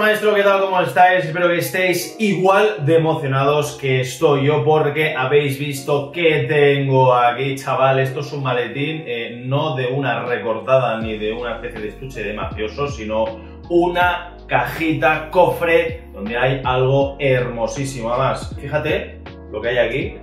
maestro, ¿qué tal? ¿Cómo estáis? Espero que estéis igual de emocionados que estoy yo porque habéis visto que tengo aquí, chaval. Esto es un maletín, eh, no de una recortada ni de una especie de estuche de mafioso, sino una cajita, cofre, donde hay algo hermosísimo. Además, fíjate lo que hay aquí,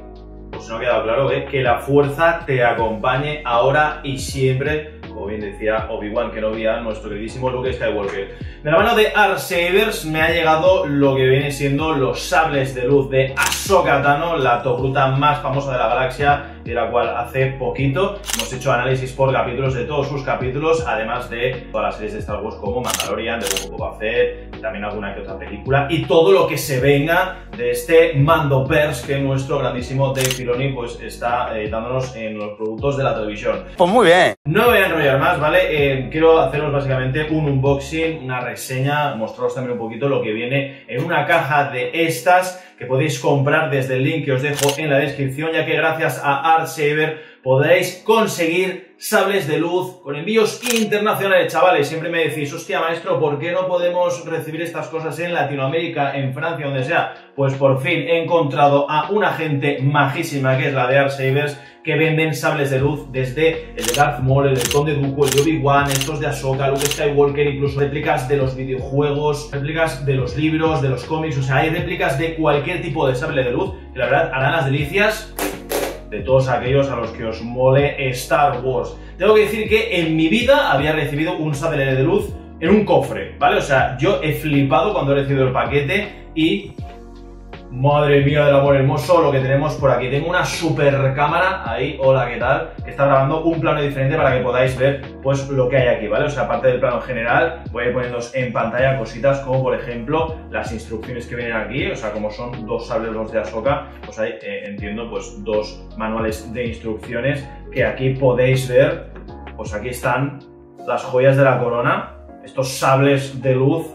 pues no ha quedado claro, ¿eh? que la fuerza te acompañe ahora y siempre como bien decía Obi-Wan Kenobi a nuestro queridísimo Luke Skywalker. De la mano de Arcebers me ha llegado lo que viene siendo los sables de luz de Ahsoka Tano, la topruta más famosa de la galaxia de la cual hace poquito hemos hecho análisis por capítulos de todos sus capítulos, además de todas las series de Star Wars como Mandalorian, de Boba Fett, y también alguna que otra película, y todo lo que se venga de este Mando Pers que nuestro grandísimo Dave Filoni pues está eh, dándonos en los productos de la televisión. Pues muy bien. No me voy a enrollar más, ¿vale? Eh, quiero haceros básicamente un unboxing, una reseña, mostraros también un poquito lo que viene en una caja de estas que podéis comprar desde el link que os dejo en la descripción, ya que gracias a ArtSaver podréis conseguir sables de luz con envíos internacionales, chavales. Siempre me decís, hostia, maestro, ¿por qué no podemos recibir estas cosas en Latinoamérica, en Francia, donde sea? Pues por fin he encontrado a una gente majísima que es la de ArtSavers que venden sables de luz desde el de Darth Maul, el de Conde el de Obi-Wan, estos de Ahsoka, Luke Skywalker, incluso réplicas de los videojuegos, réplicas de los libros, de los cómics, o sea, hay réplicas de cualquier tipo de sable de luz que la verdad harán las delicias de todos aquellos a los que os mole Star Wars. Tengo que decir que en mi vida había recibido un sable de luz en un cofre, ¿vale? O sea, yo he flipado cuando he recibido el paquete y Madre mía del amor hermoso, lo que tenemos por aquí. Tengo una super cámara ahí, hola, ¿qué tal? Que está grabando un plano diferente para que podáis ver pues lo que hay aquí, ¿vale? O sea, aparte del plano general, voy a ir poniendo en pantalla cositas como por ejemplo las instrucciones que vienen aquí, o sea, como son dos sables de Ahsoka, pues hay, eh, entiendo, pues dos manuales de instrucciones que aquí podéis ver, pues aquí están las joyas de la corona, estos sables de luz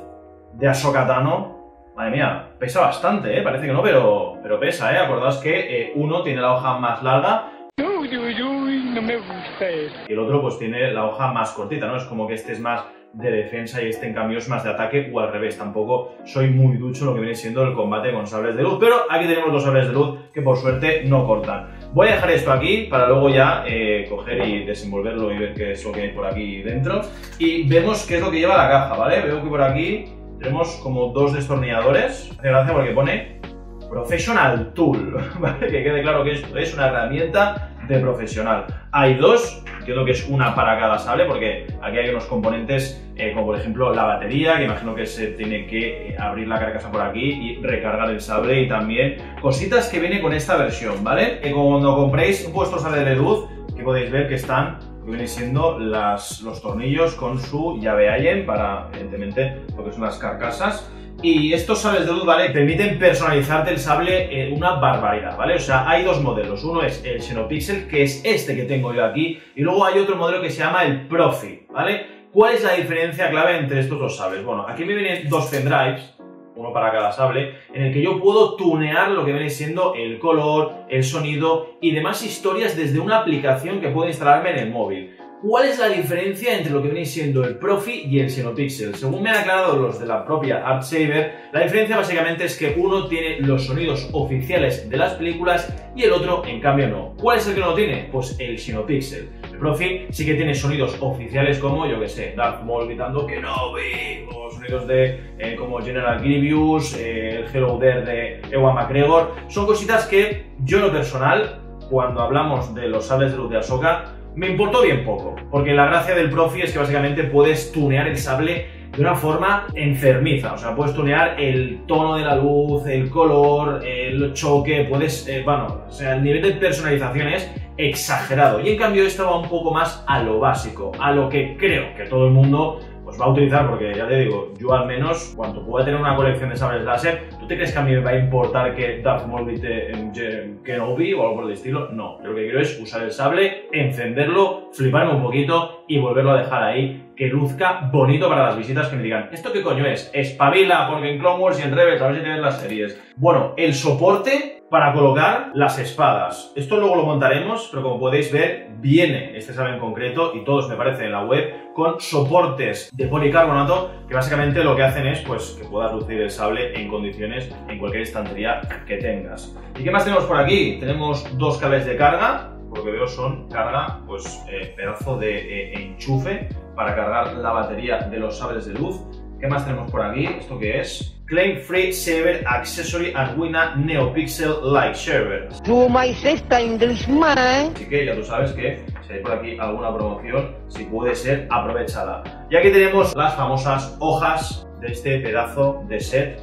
de Ahsoka Tano, Madre mía, pesa bastante, ¿eh? Parece que no, pero, pero pesa, ¿eh? Acordaos que eh, uno tiene la hoja más larga. Uy, uy, uy, no me gusta eso. Y el otro pues tiene la hoja más cortita, ¿no? Es como que este es más de defensa y este en cambio es más de ataque o al revés. Tampoco soy muy ducho lo que viene siendo el combate con sables de luz, pero aquí tenemos dos sables de luz que por suerte no cortan. Voy a dejar esto aquí para luego ya eh, coger y desenvolverlo y ver qué es lo que hay por aquí dentro. Y vemos qué es lo que lleva la caja, ¿vale? Veo que por aquí tenemos como dos destornilladores. Hace gracia porque pone Professional Tool, ¿vale? Que quede claro que esto es una herramienta de profesional. Hay dos, entiendo que es una para cada sable, porque aquí hay unos componentes, eh, como por ejemplo la batería, que imagino que se tiene que eh, abrir la carcasa por aquí y recargar el sable, y también cositas que viene con esta versión, ¿vale? Que cuando compréis vuestro sable de luz, que podéis ver que están que vienen siendo los tornillos con su llave Allen para, evidentemente, lo que son las carcasas. Y estos sables de luz, ¿vale? Permiten personalizarte el sable una barbaridad, ¿vale? O sea, hay dos modelos. Uno es el Xenopixel, que es este que tengo yo aquí, y luego hay otro modelo que se llama el Profi, ¿vale? ¿Cuál es la diferencia clave entre estos dos sables? Bueno, aquí me vienen dos pendrives, uno para cada sable, en el que yo puedo tunear lo que viene siendo el color, el sonido y demás historias desde una aplicación que puedo instalarme en el móvil. ¿Cuál es la diferencia entre lo que viene siendo el Profi y el Xenopixel? Según me han aclarado los de la propia ArtSaver, la diferencia básicamente es que uno tiene los sonidos oficiales de las películas y el otro, en cambio, no. ¿Cuál es el que no tiene? Pues el Xenopixel. Profi sí que tiene sonidos oficiales como, yo que sé, Darth Maul gritando que no vi, o sonidos de eh, como General Grievous, eh, el Hello There de Ewan McGregor. Son cositas que yo en lo personal, cuando hablamos de los sables de luz de Ahsoka, me importó bien poco, porque la gracia del Profi es que básicamente puedes tunear el sable de una forma enfermiza, o sea, puedes tunear el tono de la luz, el color, el choque, puedes, eh, bueno, o sea, el nivel de personalización es exagerado, y en cambio esto va un poco más a lo básico, a lo que creo que todo el mundo pues va a utilizar porque ya te digo, yo al menos, cuando pueda tener una colección de sables láser, ¿tú te crees que a mí me va a importar que Darth Maul grite en Kenobi o algo por el estilo? No, yo lo que quiero es usar el sable, encenderlo, fliparme un poquito y volverlo a dejar ahí que luzca bonito para las visitas que me digan, ¿esto qué coño es? Espabila, porque en Clone Wars y en Rebels, a ver si tienes las series. Bueno, el soporte para colocar las espadas. Esto luego lo montaremos, pero como podéis ver, viene este sable en concreto, y todos me parece en la web, con soportes de policarbonato que básicamente lo que hacen es pues, que puedas lucir el sable en condiciones en cualquier estantería que tengas. ¿Y qué más tenemos por aquí? Tenemos dos cables de carga, por lo que veo son carga, pues eh, pedazo de eh, enchufe para cargar la batería de los sables de luz. ¿Qué más tenemos por aquí? ¿Esto qué es? Claim Free Server Accessory and Wina NeoPixel Light Server. Mais esta Englishman. Así que ya tú sabes que si hay por aquí alguna promoción, si puede ser, aprovechada. Y aquí tenemos las famosas hojas de este pedazo de set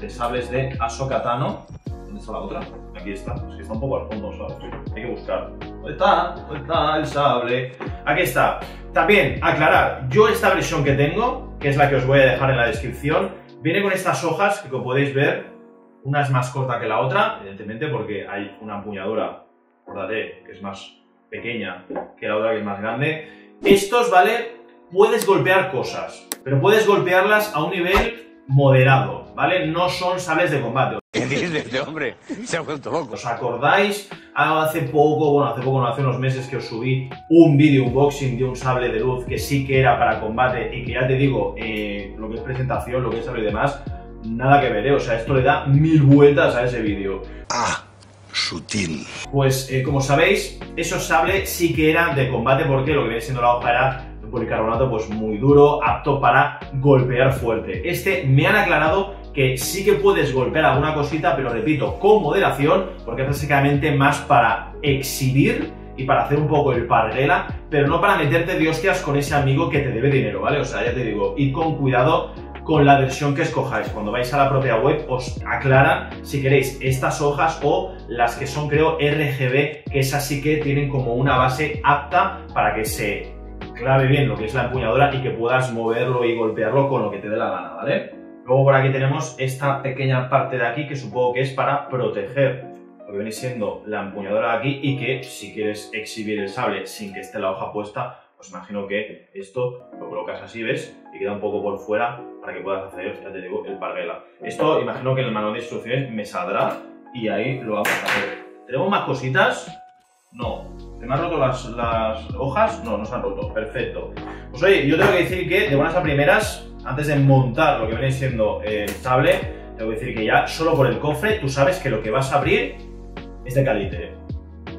de sables de Ahsoka Tano. ¿Dónde está la otra? Aquí está. Es que está un poco al fondo, ¿sabes? Hay que buscar. ¿Dónde está? ¿Dónde está el sable? Aquí está. También, aclarar, yo esta versión que tengo, que es la que os voy a dejar en la descripción, Viene con estas hojas que como podéis ver, una es más corta que la otra, evidentemente porque hay una empuñadura, acordate, que es más pequeña que la otra que es más grande. Estos, ¿vale? Puedes golpear cosas, pero puedes golpearlas a un nivel moderado, ¿vale? No son sables de combate. ¿Qué dices este hombre? Se ha vuelto loco. ¿Os acordáis? Hace poco, bueno, hace poco, no, hace unos meses que os subí un vídeo unboxing de un sable de luz que sí que era para combate y que ya te digo, eh, lo que es presentación, lo que es sable y demás, nada que ver, ¿eh? o sea, esto le da mil vueltas a ese vídeo. Ah, sutil. Pues, eh, como sabéis, esos sables sí que eran de combate porque lo que viene siendo la hoja era policarbonato pues muy duro, apto para golpear fuerte. Este me han aclarado que sí que puedes golpear alguna cosita, pero repito, con moderación, porque es básicamente más para exhibir y para hacer un poco el parguela, pero no para meterte de hostias con ese amigo que te debe dinero, ¿vale? O sea, ya te digo, id con cuidado con la versión que escojáis. Cuando vais a la propia web os aclara si queréis estas hojas o las que son creo RGB, que es así que tienen como una base apta para que se clave bien lo que es la empuñadura y que puedas moverlo y golpearlo con lo que te dé la gana, ¿vale? Luego por aquí tenemos esta pequeña parte de aquí que supongo que es para proteger lo que viene siendo la empuñadura de aquí y que si quieres exhibir el sable sin que esté la hoja puesta, pues imagino que esto lo colocas así, ¿ves? Y queda un poco por fuera para que puedas hacer, ya te digo, el parguela. Esto imagino que en el manual de instrucciones me saldrá y ahí lo vamos a hacer. ¿Tenemos más cositas? No. ¿Se me han roto las, las hojas? No, no se han roto. Perfecto. Pues oye, yo tengo que decir que de buenas a primeras antes de montar lo que viene siendo el sable, tengo que decir que ya solo por el cofre tú sabes que lo que vas a abrir es de calidad.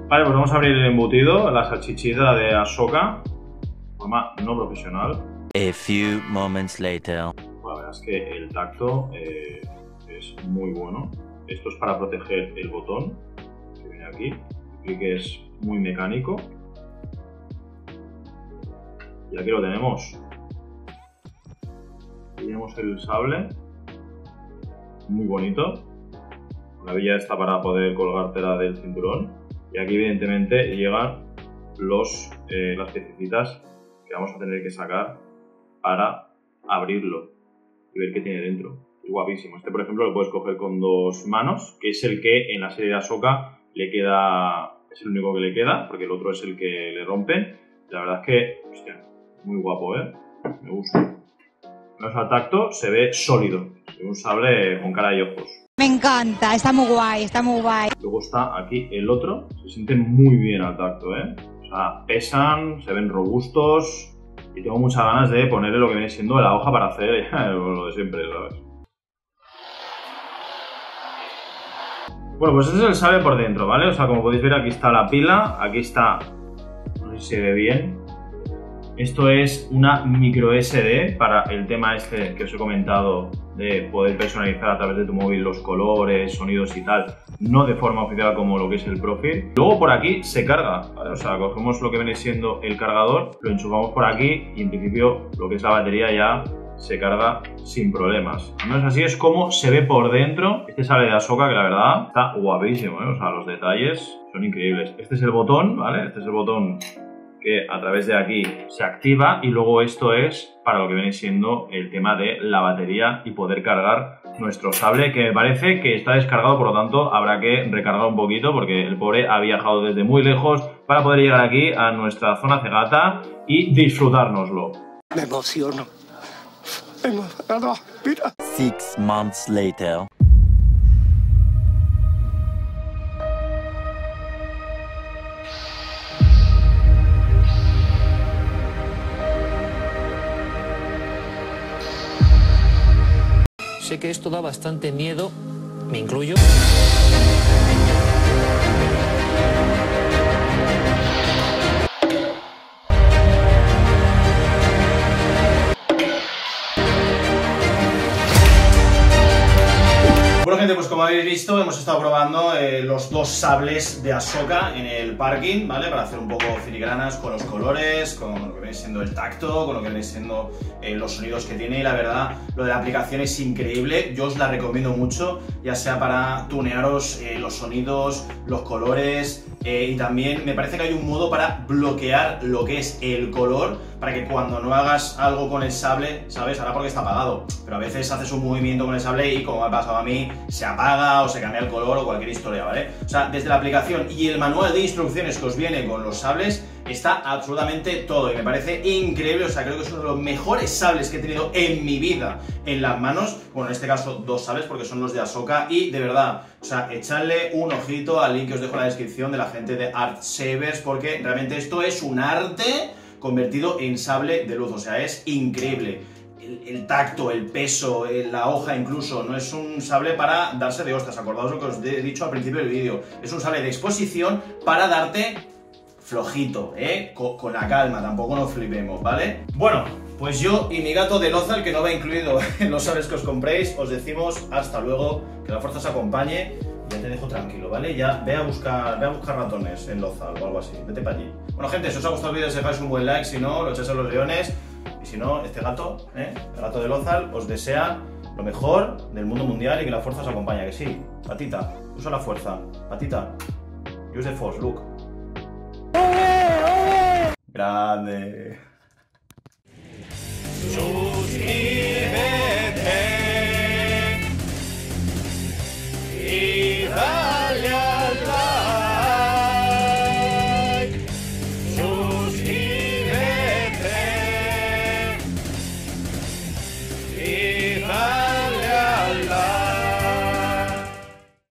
Vale, pues vamos a abrir el embutido, la salchichita de Ahsoka, de forma no profesional. A few moments later. La verdad es que el tacto eh, es muy bueno. Esto es para proteger el botón que viene aquí. Y que es muy mecánico. Y aquí lo tenemos tenemos el sable, muy bonito. La villa está para poder colgártela del cinturón. Y aquí evidentemente llegan los, eh, las piececitas que vamos a tener que sacar para abrirlo y ver qué tiene dentro. Guapísimo. Este, por ejemplo, lo puedes coger con dos manos, que es el que en la serie de Ahsoka le queda, es el único que le queda, porque el otro es el que le rompe. La verdad es que, hostia, muy guapo, ¿eh? Me gusta menos al tacto, se ve sólido. un sable con cara y ojos. Me encanta, está muy guay, está muy guay. Luego está aquí el otro, se siente muy bien al tacto, ¿eh? O sea, pesan, se ven robustos y tengo muchas ganas de ponerle lo que viene siendo la hoja para hacer lo de siempre, ¿sabes? Bueno, pues este es el sable por dentro, ¿vale? O sea, como podéis ver, aquí está la pila, aquí está, no sé si se ve bien, esto es una micro SD para el tema este que os he comentado de poder personalizar a través de tu móvil los colores, sonidos y tal, no de forma oficial como lo que es el profil. Luego por aquí se carga, o sea, cogemos lo que viene siendo el cargador, lo enchufamos por aquí y en principio lo que es la batería ya se carga sin problemas. No es así, es como se ve por dentro. Este sale de Ahsoka que la verdad está guapísimo, ¿eh? o sea, los detalles son increíbles. Este es el botón, ¿vale? Este es el botón que a través de aquí se activa y luego esto es para lo que viene siendo el tema de la batería y poder cargar nuestro sable que me parece que está descargado por lo tanto habrá que recargar un poquito porque el pobre ha viajado desde muy lejos para poder llegar aquí a nuestra zona cegata y disfrutárnoslo. Me emociono. Six months later. Sé que esto da bastante miedo, me incluyo. Como habéis visto hemos estado probando eh, los dos sables de Ahsoka en el parking, ¿vale? Para hacer un poco filigranas con los colores, con lo que viene siendo el tacto, con lo que viene siendo eh, los sonidos que tiene y la verdad, lo de la aplicación es increíble, yo os la recomiendo mucho, ya sea para tunearos eh, los sonidos, los colores y también me parece que hay un modo para bloquear lo que es el color para que cuando no hagas algo con el sable, ¿sabes? Ahora porque está apagado, pero a veces haces un movimiento con el sable y como me ha pasado a mí, se apaga o se cambia el color o cualquier historia, ¿vale? O sea, desde la aplicación y el manual de instrucciones que os viene con los sables, está absolutamente todo y me parece increíble, o sea, creo que es uno de los mejores sables que he tenido en mi vida en las manos, bueno, en este caso dos sables porque son los de Ahsoka y de verdad, o sea, echadle un ojito al link que os dejo en la descripción de la gente de Art Savers porque realmente esto es un arte convertido en sable de luz, o sea, es increíble. El, tacto, el peso, la hoja incluso, no es un sable para darse de hostias, acordaos lo que os he dicho al principio del vídeo, es un sable de exposición para darte flojito, ¿eh? Con, la calma, tampoco nos flipemos, ¿vale? Bueno, pues yo y mi gato de Lozal, que no va incluido en los sables que os compréis, os decimos hasta luego, que la fuerza os acompañe ya te dejo tranquilo, ¿vale? Ya ve a buscar, ve a buscar ratones en Lozal o algo así, vete para allí. Bueno, gente, si os ha gustado el vídeo, dejáis un buen like, si no, lo echáis a los leones. Y si no, este gato, ¿eh? el gato de Lozal, os desea lo mejor del mundo mundial y que la fuerza os acompañe, que sí. Patita, usa la fuerza. Patita, use the force, look. Grany. Ludzki